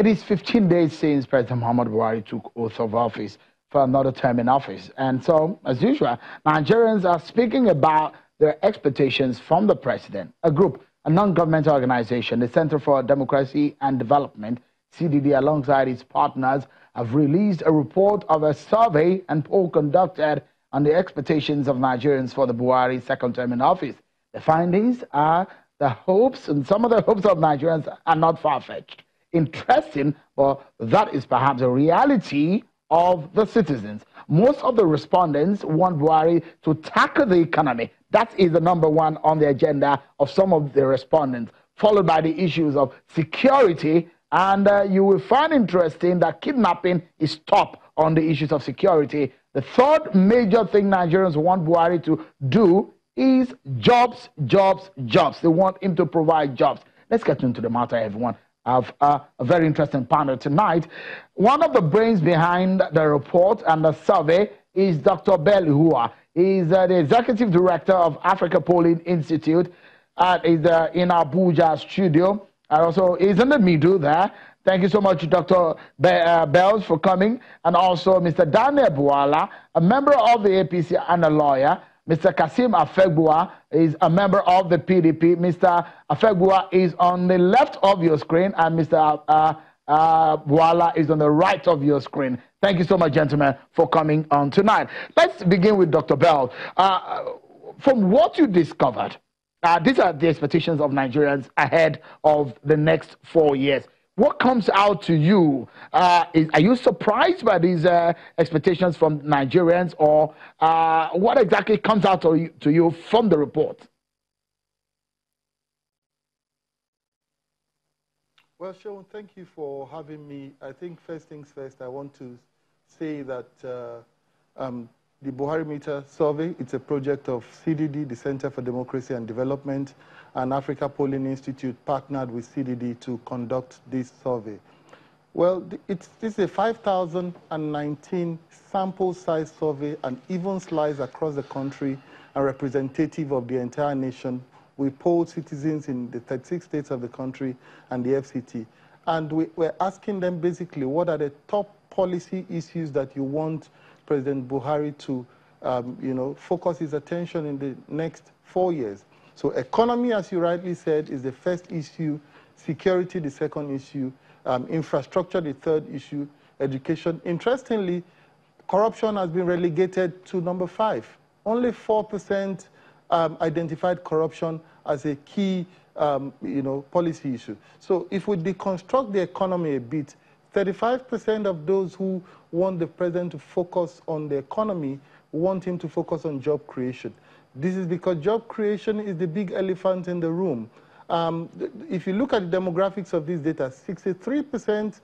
It is 15 days since President Muhammad Buhari took oath of office for another term in office. And so, as usual, Nigerians are speaking about their expectations from the president. A group, a non-governmental organization, the Center for Democracy and Development, CDD, alongside its partners, have released a report of a survey and poll conducted on the expectations of Nigerians for the Buhari second term in office. The findings are the hopes, and some of the hopes of Nigerians are not far-fetched interesting, but that is perhaps a reality of the citizens. Most of the respondents want Buhari to tackle the economy. That is the number one on the agenda of some of the respondents, followed by the issues of security. And uh, you will find interesting that kidnapping is top on the issues of security. The third major thing Nigerians want Buhari to do is jobs, jobs, jobs. They want him to provide jobs. Let's get into the matter, everyone have a very interesting panel tonight. One of the brains behind the report and the survey is Dr. Bell Ihua. He's uh, the executive director of Africa Polling Institute. Uh, he's uh, in Abuja studio. And also, he's in the middle there. Thank you so much, Dr. Be uh, Bells, for coming. And also, Mr. Daniel Bwala, a member of the APC and a lawyer. Mr. Kassim Afegbua is a member of the PDP. Mr. Afegbua is on the left of your screen, and Mr. Uh, uh, Bwala is on the right of your screen. Thank you so much, gentlemen, for coming on tonight. Let's begin with Dr. Bell. Uh, from what you discovered, uh, these are the expectations of Nigerians ahead of the next four years what comes out to you? Uh, is, are you surprised by these uh, expectations from Nigerians, or uh, what exactly comes out to you, to you from the report? Well, Seun, thank you for having me. I think first things first, I want to say that uh, um, the Buhari Meter Survey, it's a project of CDD, the Center for Democracy and Development, and Africa Polling Institute partnered with CDD to conduct this survey. Well, it's, this is a 5,019 sample size survey, an even slice across the country and representative of the entire nation. We polled citizens in the 36 states of the country and the FCT. And we, we're asking them basically what are the top policy issues that you want President Buhari to um, you know, focus his attention in the next four years. So economy, as you rightly said, is the first issue, security the second issue, um, infrastructure the third issue, education. Interestingly, corruption has been relegated to number five. Only 4% um, identified corruption as a key um, you know, policy issue. So if we deconstruct the economy a bit, 35% of those who want the president to focus on the economy want him to focus on job creation. This is because job creation is the big elephant in the room. Um, if you look at the demographics of this data, 63%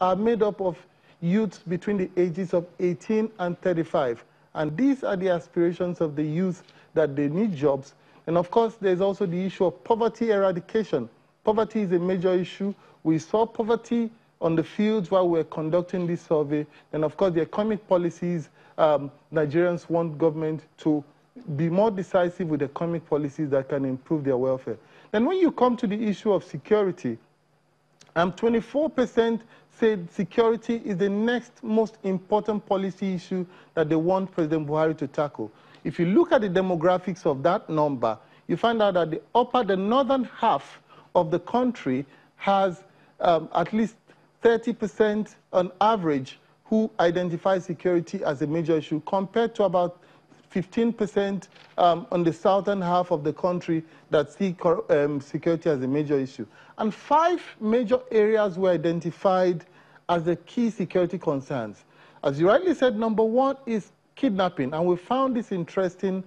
are made up of youths between the ages of 18 and 35. And these are the aspirations of the youth that they need jobs. And of course, there's also the issue of poverty eradication. Poverty is a major issue. We saw poverty on the fields while we were conducting this survey. And of course, the economic policies, um, Nigerians want government to be more decisive with economic policies that can improve their welfare. Then when you come to the issue of security, um, 24% said security is the next most important policy issue that they want President Buhari to tackle. If you look at the demographics of that number, you find out that the upper, the northern half of the country has um, at least 30% on average who identify security as a major issue compared to about 15% um, on the southern half of the country that see um, security as a major issue. And five major areas were identified as the key security concerns. As you rightly said, number one is kidnapping. And we found this interesting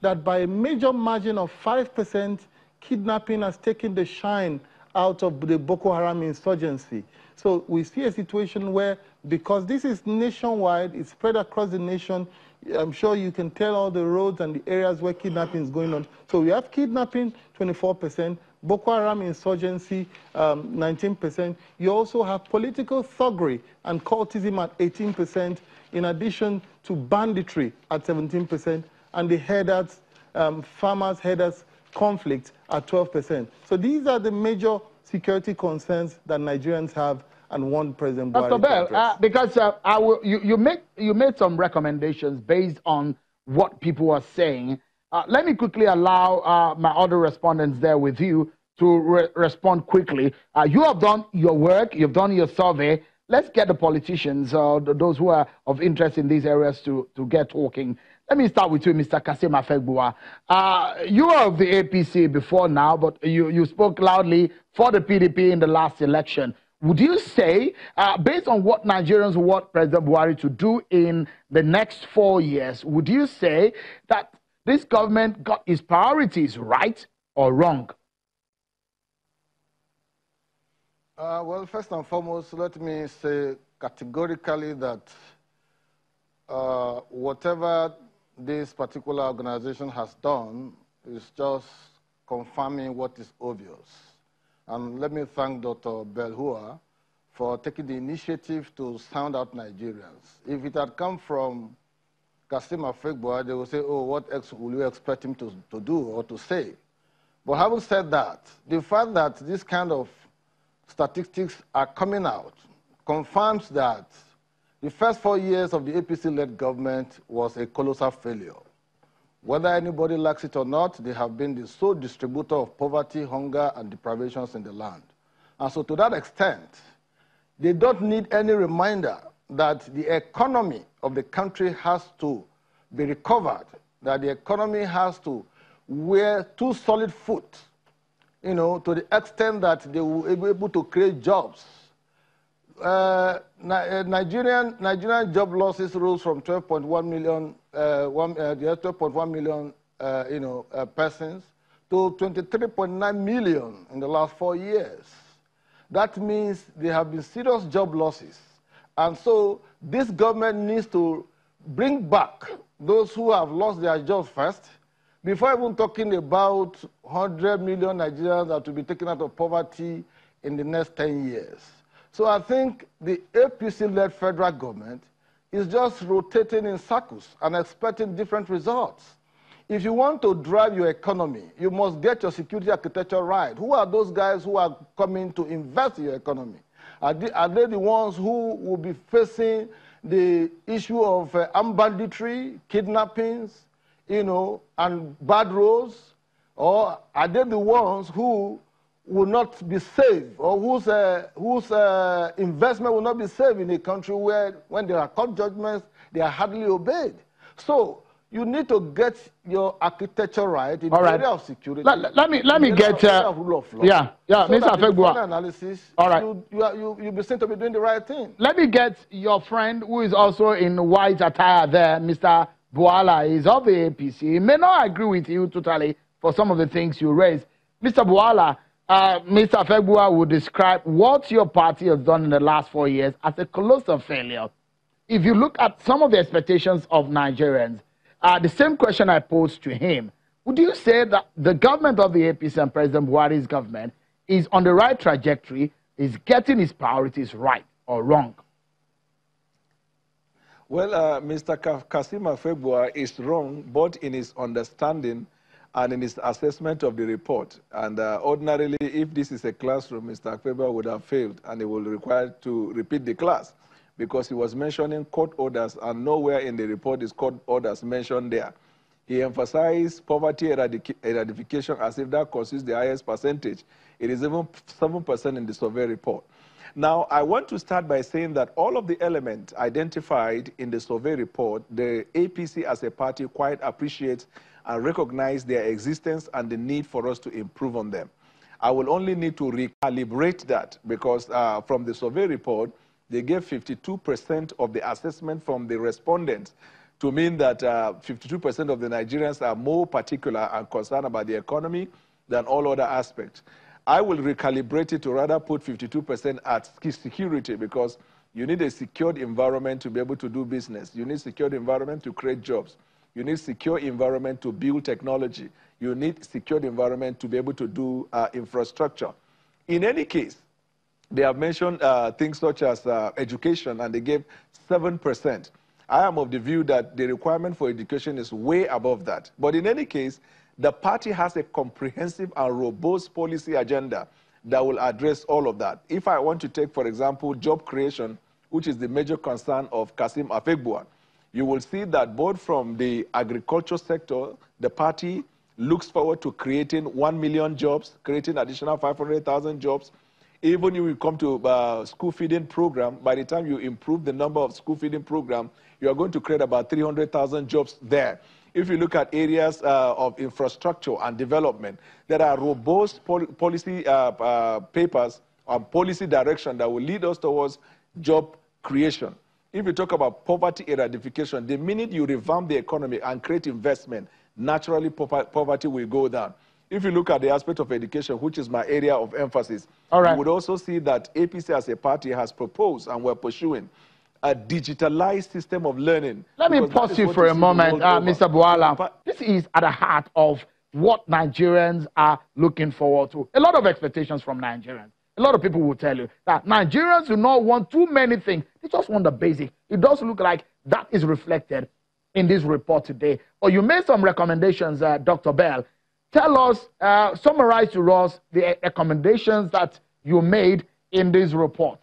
that by a major margin of 5%, kidnapping has taken the shine out of the Boko Haram insurgency. So we see a situation where, because this is nationwide, it's spread across the nation, I'm sure you can tell all the roads and the areas where kidnapping is going on. So we have kidnapping, 24%, Boko Haram insurgency, 19%. Um, you also have political thuggery and cultism at 18%, in addition to banditry at 17%, and the headers, um, farmers' headers conflict at 12%. So these are the major security concerns that Nigerians have and want President Buhari Bell, uh, because uh, I will, you, you, make, you made some recommendations based on what people are saying. Uh, let me quickly allow uh, my other respondents there with you to re respond quickly. Uh, you have done your work, you've done your survey. Let's get the politicians, uh, those who are of interest in these areas, to, to get talking. Let me start with you, Mr. Kassim Afegbua. Uh, you were of the APC before now, but you, you spoke loudly for the PDP in the last election. Would you say, uh, based on what Nigerians want President Buhari to do in the next four years, would you say that this government got its priorities right or wrong? Uh, well, first and foremost, let me say categorically that uh, whatever this particular organization has done is just confirming what is obvious. And let me thank Dr. Bell Ihua for taking the initiative to sound out Nigerians. If it had come from Kassim Afegbua, they would say, oh, what else will you expect him to, to do or to say? But having said that, the fact that this kind of statistics are coming out confirms that the first four years of the APC-led government was a colossal failure. Whether anybody likes it or not, they have been the sole distributor of poverty, hunger, and deprivations in the land. And so to that extent, they don't need any reminder that the economy of the country has to be recovered, that the economy has to wear two solid foot, you know, to the extent that they will be able to create jobs uh, uh, Nigerian, Nigerian job losses rose from 12.1 million, uh, one, uh, 12.1 million uh, you know, uh, persons to 23.9 million in the last four years. That means there have been serious job losses. And so this government needs to bring back those who have lost their jobs first, before even talking about 100 million Nigerians that will be taken out of poverty in the next 10 years. So I think the APC-led federal government is just rotating in circles and expecting different results. If you want to drive your economy, you must get your security architecture right. Who are those guys who are coming to invest in your economy? Are they, are they the ones who will be facing the issue of uh, armed kidnappings, you know, and bad roads? Or are they the ones who will not be saved or whose, uh, whose uh, investment will not be saved in a country where when there are court judgments, they are hardly obeyed. So you need to get your architecture right in All the right. area of security. Let, let me let me get uh, rule of law. Yeah, yeah, so Mr. Afegbua. analysis. All right, you you, are, you you be seen to be doing the right thing. Let me get your friend who is also in white attire there, Mr. Bwala. He's of the APC. He may not agree with you totally for some of the things you raised, Mr. Bwala uh, Mr. Afegbua would describe what your party has done in the last four years as a colossal failure. If you look at some of the expectations of Nigerians, uh, the same question I posed to him, would you say that the government of the APC and President Buhari's government is on the right trajectory, is getting its priorities right or wrong? Well, uh, Mr. Kassim Afegbua is wrong both in his understanding and in his assessment of the report. And uh, ordinarily, if this is a classroom, Mr. Akpeba would have failed and he will require to repeat the class because he was mentioning court orders and nowhere in the report is court orders mentioned there. He emphasized poverty eradication as if that constitutes the highest percentage. It is even 7% in the survey report. Now, I want to start by saying that all of the elements identified in the survey report, the APC as a party quite appreciates and recognize their existence and the need for us to improve on them. I will only need to recalibrate that because uh, from the survey report, they gave 52% of the assessment from the respondents to mean that 52% uh, of the Nigerians are more particular and concerned about the economy than all other aspects. I will recalibrate it to rather put 52% at security because you need a secured environment to be able to do business. You need a secured environment to create jobs. You need secure environment to build technology. You need secured environment to be able to do uh, infrastructure. In any case, they have mentioned uh, things such as uh, education, and they gave 7%. I am of the view that the requirement for education is way above that. But in any case, the party has a comprehensive and robust policy agenda. that will address all of that. If I want to take, for example, job creation, which is the major concern of Kassim Afegbua, you will see that both from the agriculture sector, the party looks forward to creating 1 million jobs, creating additional 500,000 jobs. Even if you come to uh, school feeding program, by the time you improve the number of school feeding program, you are going to create about 300,000 jobs there. If you look at areas uh, of infrastructure and development, there are robust pol policy uh, uh, papers and policy direction that will lead us towards job creation. If you talk about poverty eradication, the minute you revamp the economy and create investment, naturally poverty will go down. If you look at the aspect of education, which is my area of emphasis, you would also see that APC as a party has proposed and we're pursuing a digitalized system of learning. Let me pause you for a moment, uh, Mr. Bwala. This is at the heart of what Nigerians are looking forward to. A lot of expectations from Nigerians. A lot of people will tell you that Nigerians do not want too many things. They just want the basic. It does look like that is reflected in this report today. But you made some recommendations, uh, Dr. Bell. Tell us, uh, summarize to us the recommendations that you made in this report.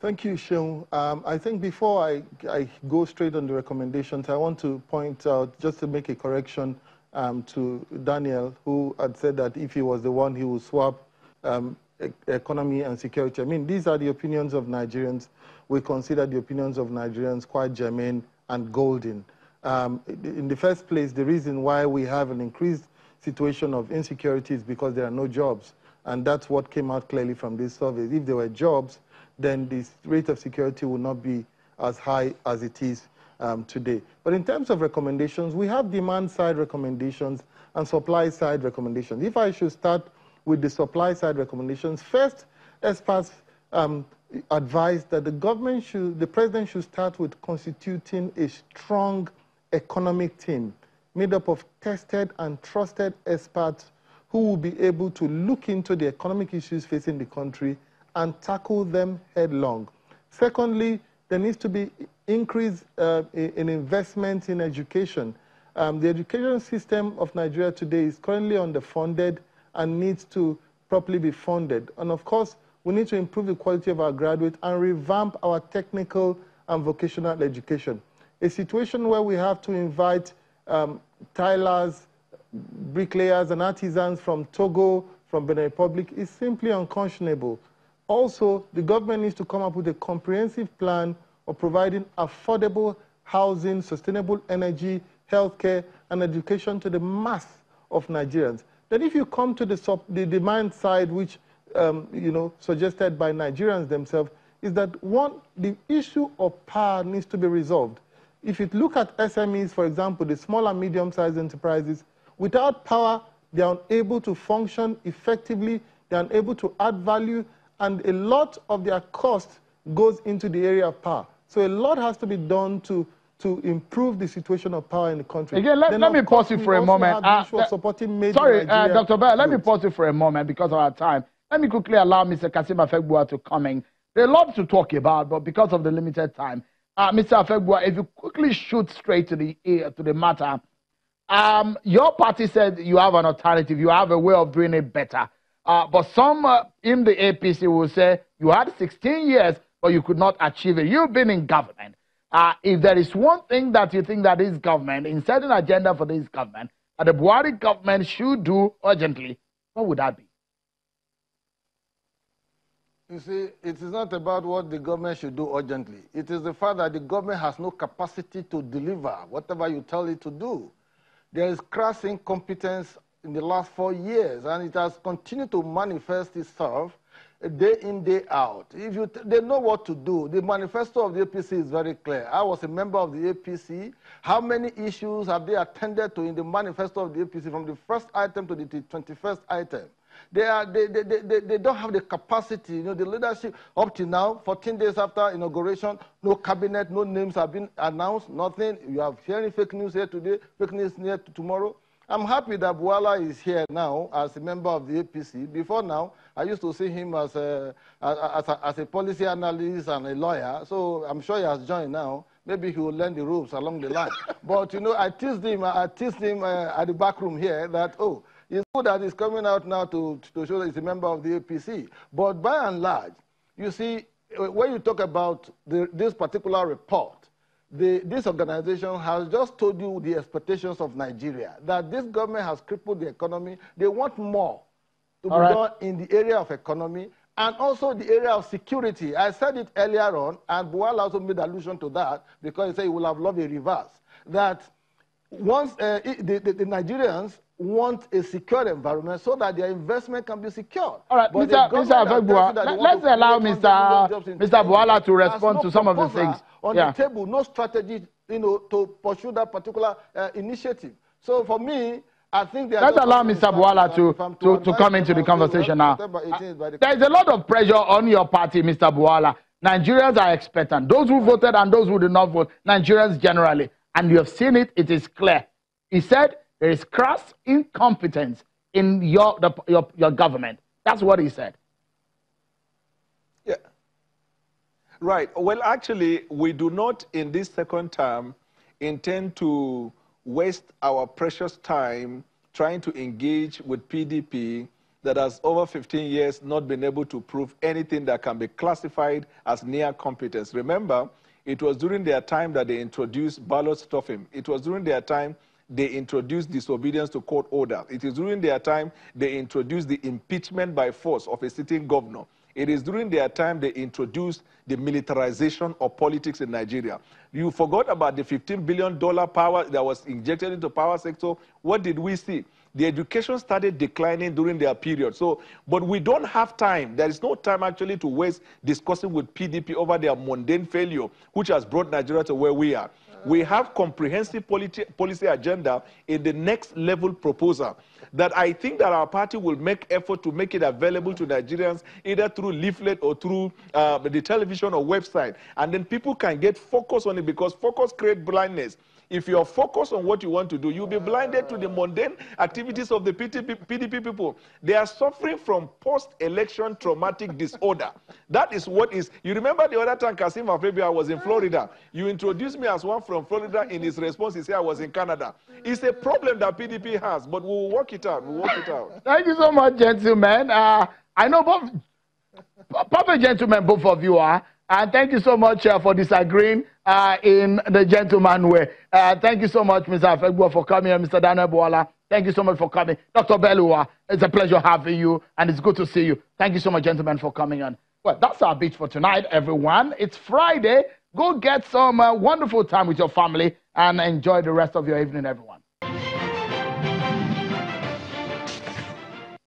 Thank you, Seun. Um, I think before I, I, go straight on the recommendations, I want to point out, just to make a correction um, to Daniel, who had said that if he was the one, he would swap um, e economy and security. I mean, these are the opinions of Nigerians. We consider the opinions of Nigerians quite germane and golden. Um, in the first place, the reason why we have an increased situation of insecurity is because there are no jobs. And that's what came out clearly from this survey. If there were jobs, then the rate of security would not be as high as it is um, today. But in terms of recommendations, we have demand-side recommendations and supply-side recommendations. If I should start with the supply-side recommendations, first, experts um, advise that the government should, the president should start with constituting a strong economic team made up of tested and trusted experts who will be able to look into the economic issues facing the country and tackle them headlong. Secondly, there needs to be increase uh, in investment in education. Um, the education system of Nigeria today is currently underfunded and needs to properly be funded. And of course, we need to improve the quality of our graduates and revamp our technical and vocational education. A situation where we have to invite um, tilers, bricklayers, and artisans from Togo, from Benin Republic is simply unconscionable. Also, the government needs to come up with a comprehensive plan of providing affordable housing, sustainable energy, healthcare, and education to the mass of Nigerians. Then if you come to the, the demand side, which, um, you know, suggested by Nigerians themselves, is that one, the issue of power needs to be resolved. If you look at SMEs, for example, the small and medium-sized enterprises, without power, they are unable to function effectively, they are unable to add value, and a lot of their cost goes into the area of power. So a lot has to be done to to improve the situation of power in the country. Again, let, let me pause you for a moment. Uh, sorry, uh, Dr. Bell, let me pause you for a moment because of our time. Let me quickly allow Mr. Kassim Afegbua to come in. There's a lot to talk about, but because of the limited time, uh, Mr. Afegbua, if you quickly shoot straight to the to the matter, um, your party said you have an alternative, you have a way of doing it better. Uh, but some uh, in the APC will say you had 16 years, but you could not achieve it. You've been in government. Uh, if there is one thing that you think that this government, in setting agenda for this government, that the Buhari government should do urgently, what would that be? You see, it is not about what the government should do urgently. It is the fact that the government has no capacity to deliver whatever you tell it to do. There is crass incompetence in the last four years, and it has continued to manifest itself day in, day out. If you they know what to do. The manifesto of the APC is very clear. I was a member of the APC. How many issues have they attended to in the manifesto of the APC from the first item to the 21st item? They, are, they, they, they, they don't have the capacity. You know, the leadership up to now, 14 days after inauguration, no cabinet, no names have been announced, nothing. You have hearing fake news here today, fake news here tomorrow. I'm happy that Bwala is here now as a member of the APC. Before now, I used to see him as a, as a, as a policy analyst and a lawyer, so I'm sure he has joined now. Maybe he will learn the ropes along the line. but, you know, I teased him, I teased him uh, at the back room here that, oh, It's good that he's coming out now to, to show that he's a member of the APC. But by and large, you see, when you talk about the, this particular report, the, this organization has just told you the expectations of Nigeria, that this government has crippled the economy. They want more to All be right. done in the area of economy and also the area of security. I said it earlier on, and Bwala also made allusion to that because he said he would have loved a reverse. That once uh, the, the, the, Nigerians want a secure environment so that their investment can be secure. All right, but Mr. Mr. Afegbua, let's allow Mr. Mr. Bwala to respond to some of the things. On yeah. the table, no strategy, you know, to pursue that particular uh, initiative. So for me, I think Let's allow Mr. Bwala to, to, to, to come into the conversation now. There is a lot of pressure on your party, Mr. Bwala. Nigerians are expectant. Those who voted and those who did not vote, Nigerians generally. And you have seen it, it is clear. He said there is crass incompetence in your, the, your, your government. That's what he said. Yeah. Right. Well, actually, we do not, in this second term, intend to waste our precious time trying to engage with PDP that has over 15 years not been able to prove anything that can be classified as near competence. Remember, it was during their time that they introduced ballot stuffing. It was during their time they introduced disobedience to court order. It is during their time they introduced the impeachment by force of a sitting governor. It is during their time they introduced the militarization of politics in Nigeria. You forgot about the $15 billion power that was injected into power sector. What did we see? The education started declining during their period. So, but we don't have time. There is no time actually to waste discussing with PDP over their mundane failure, which has brought Nigeria to where we are. We have comprehensive policy, policy agenda in the next level proposal that I think that our party will make effort to make it available to Nigerians either through leaflet or through uh, the television or website. And then people can get focus on it because focus creates blindness. If you're focused on what you want to do, you'll be blinded to the mundane activities of the PDP, PDP people. They are suffering from post-election traumatic disorder. That is what is. You remember the other time Kasim Afebia was in Florida. You introduced me as one from Florida. In his response, he said I was in Canada. It's a problem that PDP has, but we'll work it out. We'll work it out. Thank you so much, gentlemen. Uh, I know both, proper gentlemen, both of you are. And thank you so much uh, for disagreeing uh, in the gentleman way. Uh, thank you so much, Mr. Afegbua, for coming, and Mr. Daniel. Thank you so much for coming. Dr. Bell Ihua, it's a pleasure having you, and it's good to see you. Thank you so much, gentlemen, for coming on. Well, that's our beach for tonight, everyone. It's Friday. Go get some uh, wonderful time with your family and enjoy the rest of your evening, everyone.